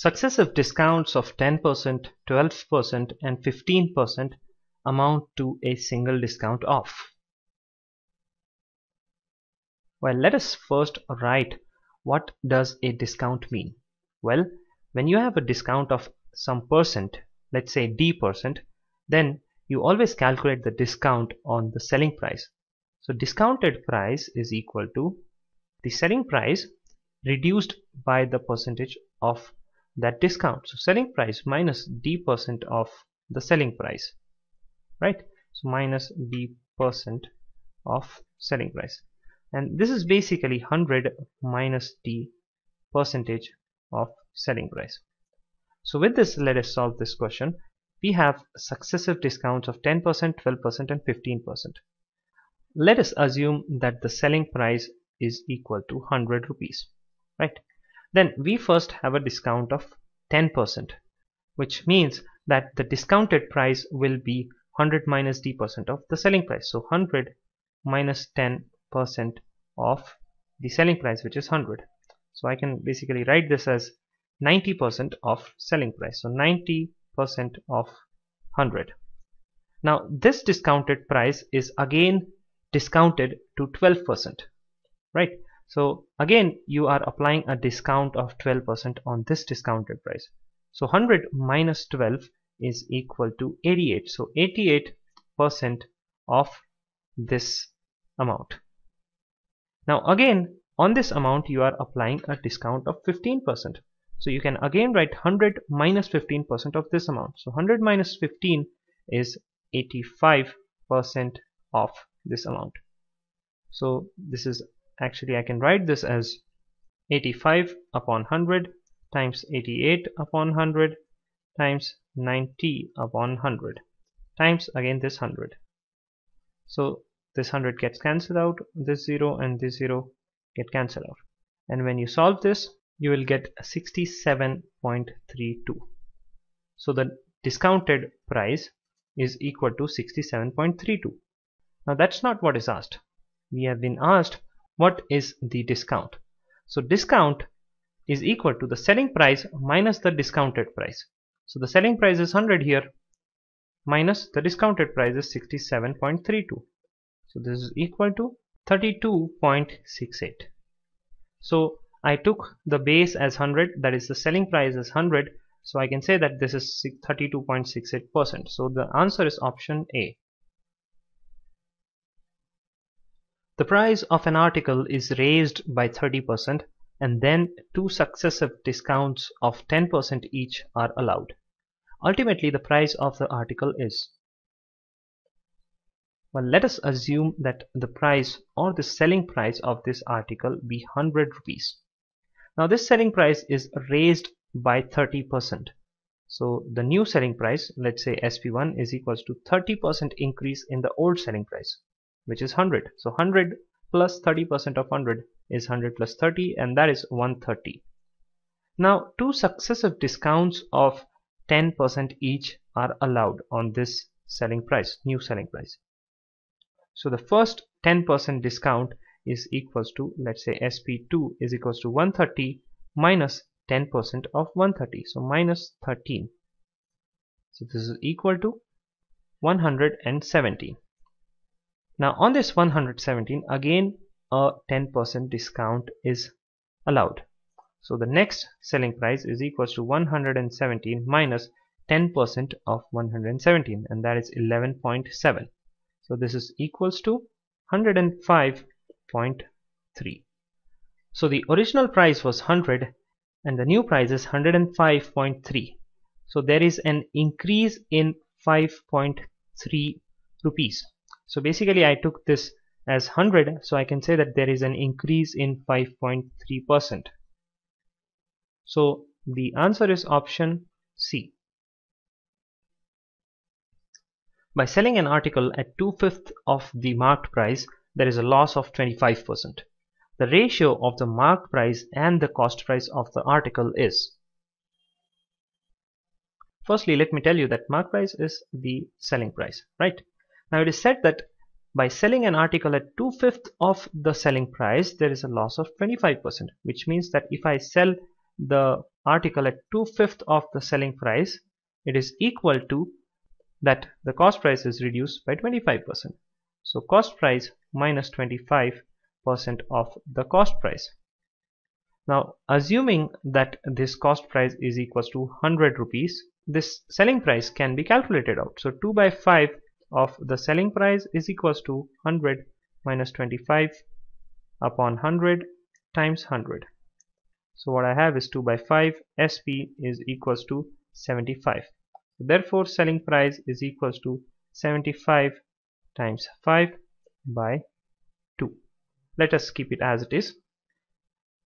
Successive discounts of 10%, 12% and 15% amount to a single discount off. Well, let us first write what does a discount mean. Well, when you have a discount of some percent, let's say D percent, then you always calculate the discount on the selling price. So discounted price is equal to the selling price reduced by the percentage of that discount. So selling price minus d percent of the selling price right? So minus d percent of selling price. And this is basically 100 minus d percentage of selling price. So with this let us solve this question. We have successive discounts of 10% 12% and 15% let us assume that the selling price is equal to 100 rupees right then we first have a discount of 10% which means that the discounted price will be 100 minus d percent of the selling price. So 100 minus 10 percent of the selling price which is 100 so I can basically write this as 90 percent of selling price. So 90 percent of 100 now this discounted price is again discounted to 12 percent right so again you are applying a discount of 12% on this discounted price. So 100 minus 12 is equal to 88. So 88% of this amount. Now again on this amount you are applying a discount of 15%. So you can again write 100 minus 15% of this amount. So 100 minus 15 is 85% of this amount. So this is actually I can write this as 85 upon 100 times 88 upon 100 times 90 upon 100 times again this 100 so this 100 gets cancelled out this 0 and this 0 get cancelled out. And when you solve this you will get 67.32 so the discounted price is equal to 67.32 now that's not what is asked. We have been asked what is the discount? So discount is equal to the selling price minus the discounted price. So the selling price is 100 here minus the discounted price is 67.32 so this is equal to 32.68 so I took the base as 100 that is the selling price is 100 so I can say that this is 32.68 percent. So the answer is option A The price of an article is raised by 30% and then two successive discounts of 10% each are allowed. Ultimately, the price of the article is. Well, let us assume that the price or the selling price of this article be 100 rupees. Now this selling price is raised by 30%. So the new selling price, let's say SP1 is equals to 30% increase in the old selling price which is 100 so 100 plus 30% of 100 is 100 plus 30 and that is 130 now two successive discounts of 10% each are allowed on this selling price new selling price. So the first 10% discount is equals to let's say sp2 is equals to 130 minus 10% of 130 so minus 13 so this is equal to 117 now on this 117 again a 10% discount is allowed. So the next selling price is equals to 117 minus 10% of 117 and that is 11.7. So this is equals to 105.3. So the original price was 100 and the new price is 105.3. So there is an increase in 5.3 rupees so basically I took this as 100 so I can say that there is an increase in 5.3% so the answer is option C. By selling an article at 2 fifths of the marked price there is a loss of 25% the ratio of the marked price and the cost price of the article is. Firstly let me tell you that mark price is the selling price right now it is said that by selling an article at two-fifths of the selling price, there is a loss of 25%, which means that if I sell the article at 2 fifth of the selling price it is equal to that the cost price is reduced by 25%. So cost price minus 25% of the cost price. Now assuming that this cost price is equals to 100 rupees, this selling price can be calculated out. So 2 by 5 of the selling price is equals to 100 minus 25 upon 100 times 100. So what I have is 2 by 5 SP is equals to 75. Therefore selling price is equals to 75 times 5 by 2. Let us keep it as it is.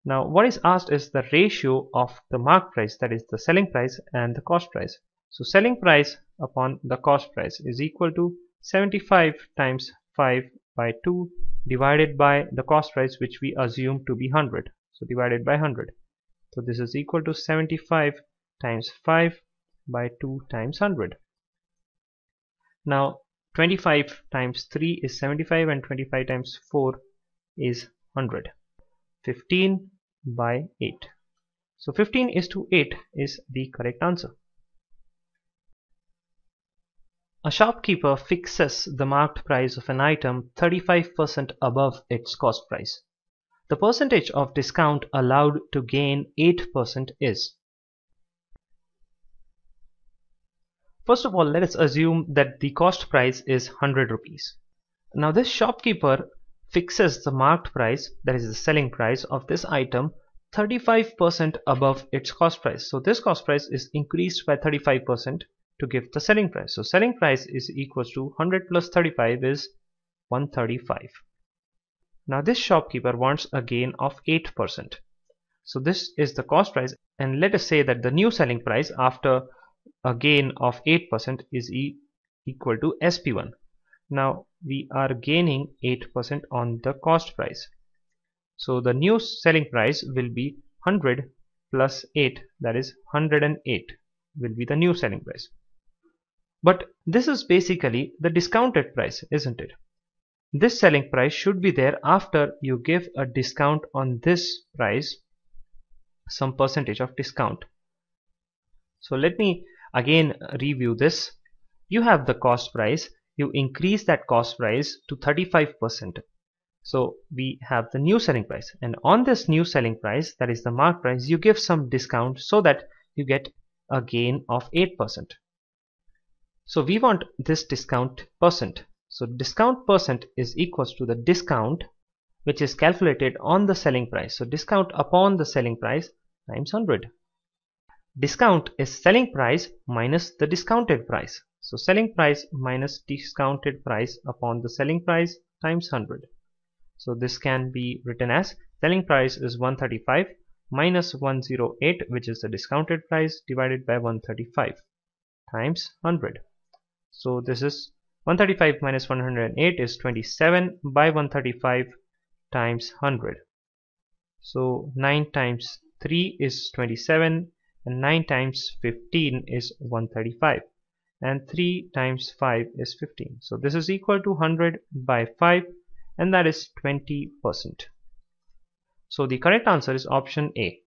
Now what is asked is the ratio of the mark price that is the selling price and the cost price. So selling price upon the cost price is equal to 75 times 5 by 2 divided by the cost price which we assume to be 100. So divided by 100. So this is equal to 75 times 5 by 2 times 100. Now 25 times 3 is 75 and 25 times 4 is 100. 15 by 8. So 15 is to 8 is the correct answer. A shopkeeper fixes the marked price of an item 35% above its cost price. The percentage of discount allowed to gain 8% is. First of all, let us assume that the cost price is 100 rupees. Now this shopkeeper fixes the marked price that is the selling price of this item 35% above its cost price so this cost price is increased by 35% to give the selling price. So selling price is equals to 100 plus 35 is 135 now this shopkeeper wants a gain of 8% so this is the cost price. And let us say that the new selling price after a gain of 8% is e equal to SP1 now we are gaining 8% on the cost price. So the new selling price will be 100 plus 8 that is 108 will be the new selling price but this is basically the discounted price isn't it? This selling price should be there after you give a discount on this price some percentage of discount. So let me again review this. You have the cost price. You increase that cost price to 35%. So we have the new selling price. And on this new selling price that is the mark price you give some discount so that you get a gain of 8%. So we want this discount percent. So discount percent is equals to the discount which is calculated on the selling price. So discount upon the selling price times 100. Discount is selling price minus the discounted price. So selling price minus discounted price upon the selling price times 100. So this can be written as selling price is 135 minus 108 which is the discounted price divided by 135 times 100. So this is 135 minus 108 is 27 by 135 times 100. So 9 times 3 is 27 and 9 times 15 is 135 and 3 times 5 is 15 so this is equal to 100 by 5 and that is 20 percent. So the correct answer is option A